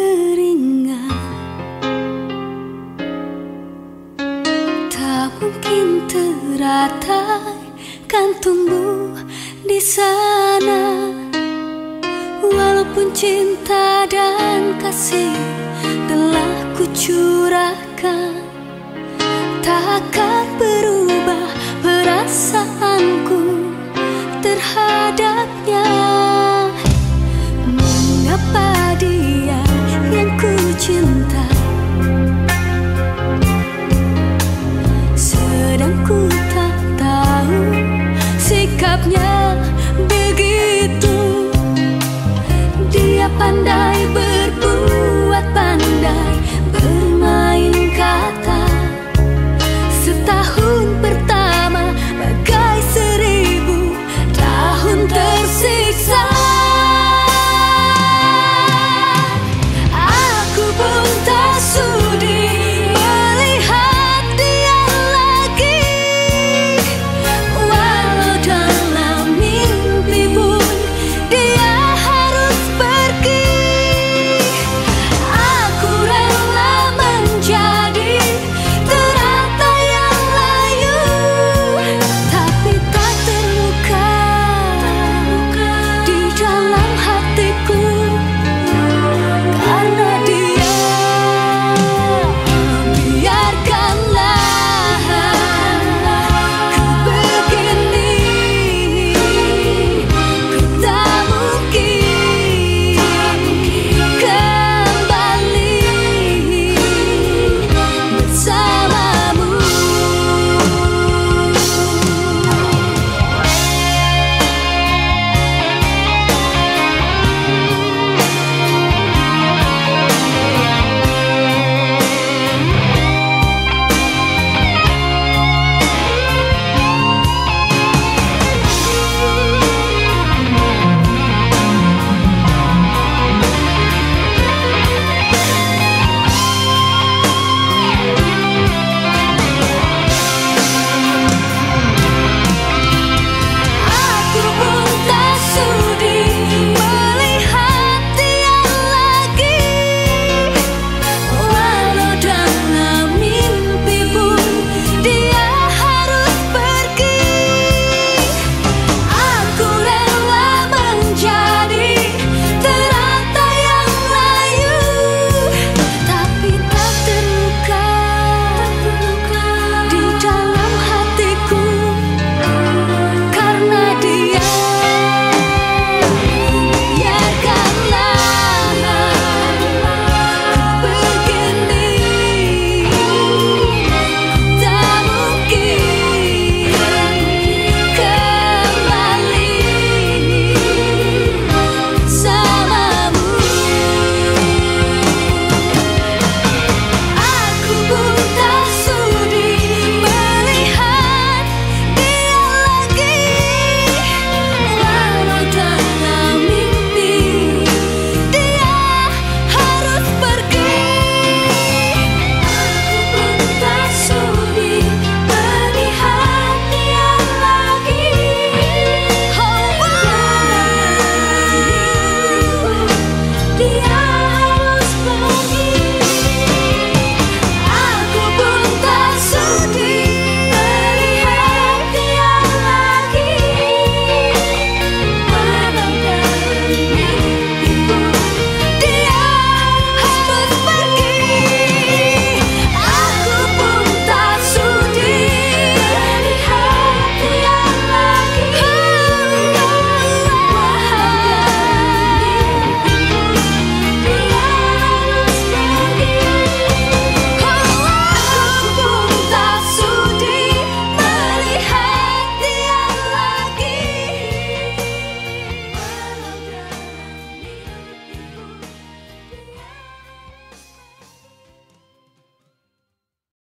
kekeringan Tak mungkin teratai kan tumbuh di sana. Walaupun cinta dan kasih telah kucurahkan Takkan berubah perasaanku terhadapnya terceiro.